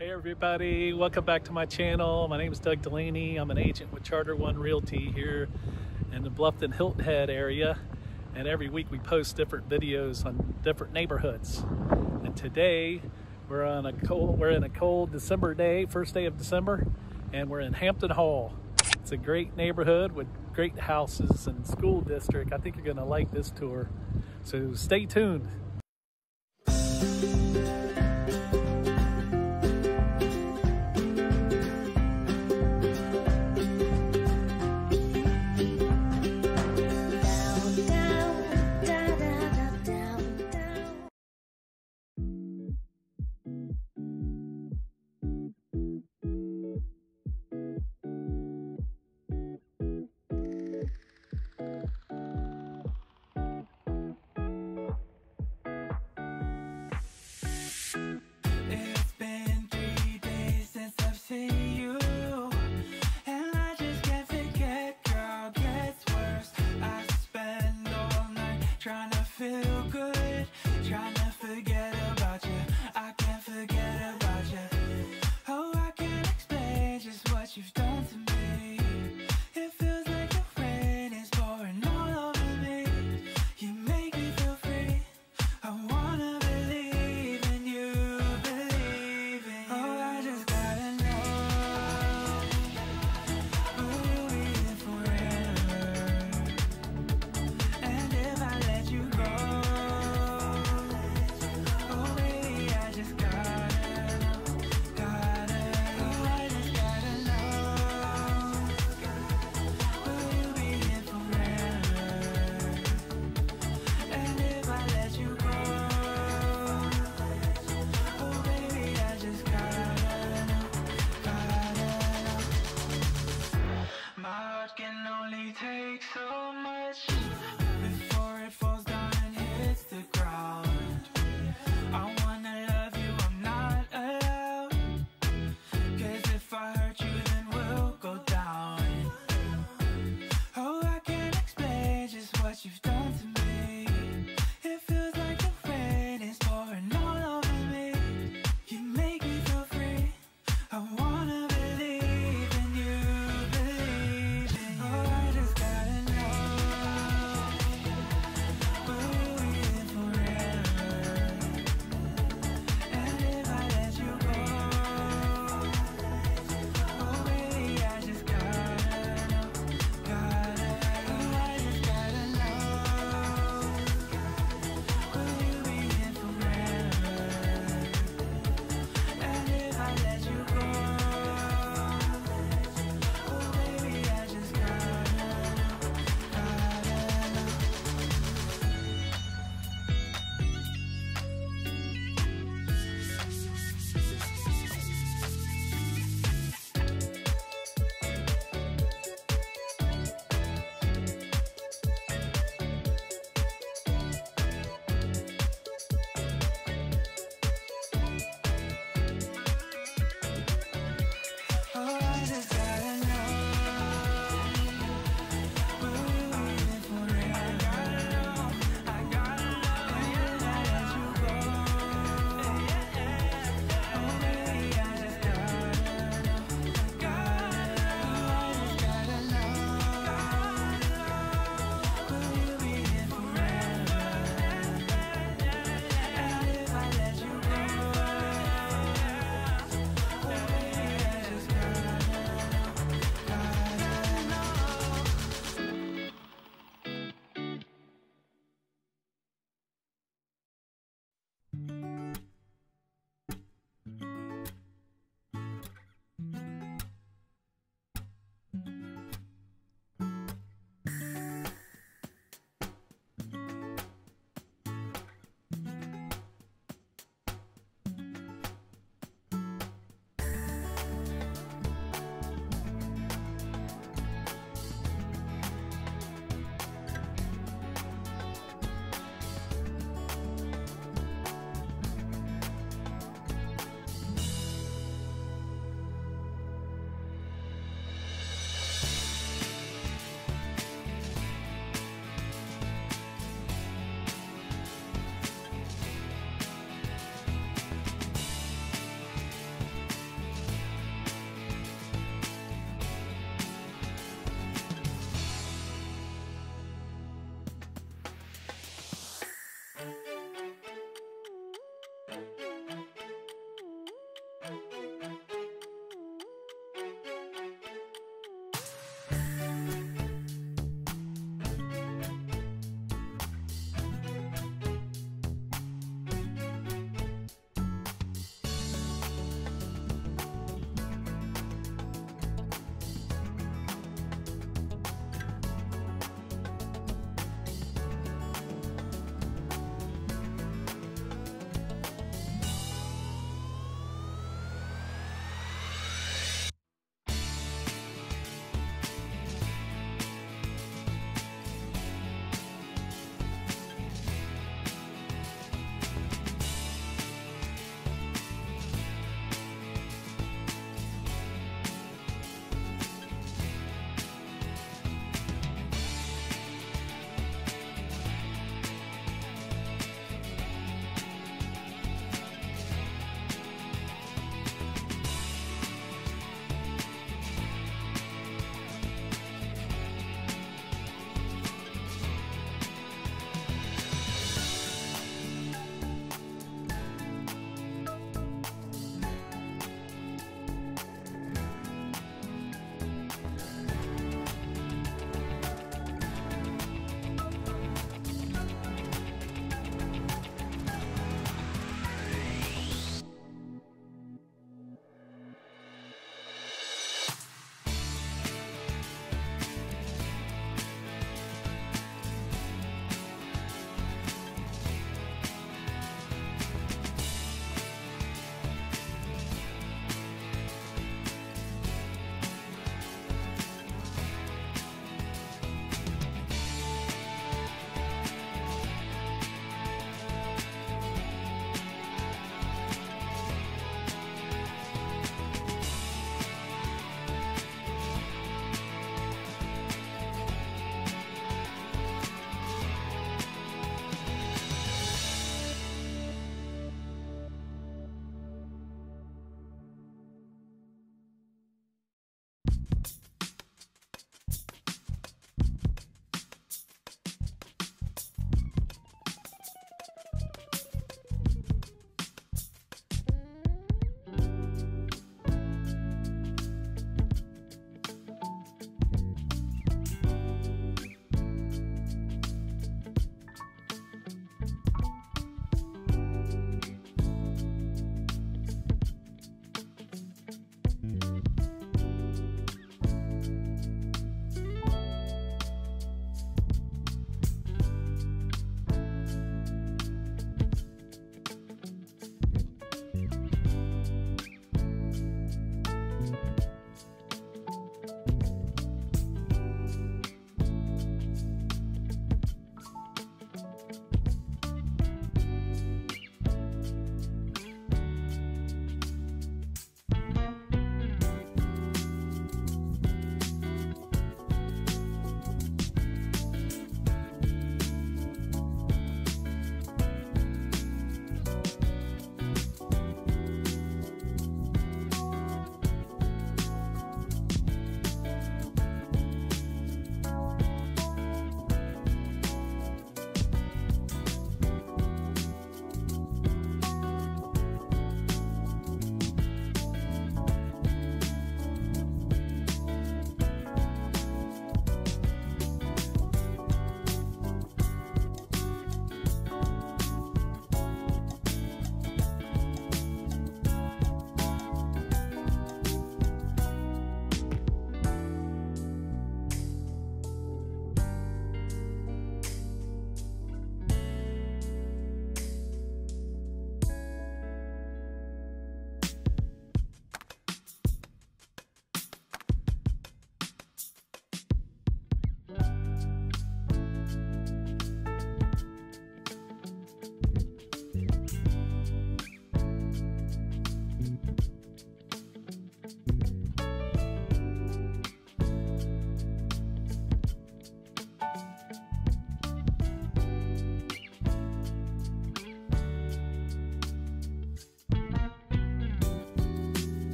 Hey everybody, welcome back to my channel. My name is Doug Delaney. I'm an agent with Charter One Realty here in the Bluffton Hilton Head area. And every week we post different videos on different neighborhoods. And today we're on a cold, we're in a cold December day, first day of December, and we're in Hampton Hall. It's a great neighborhood with great houses and school district. I think you're gonna like this tour. So stay tuned.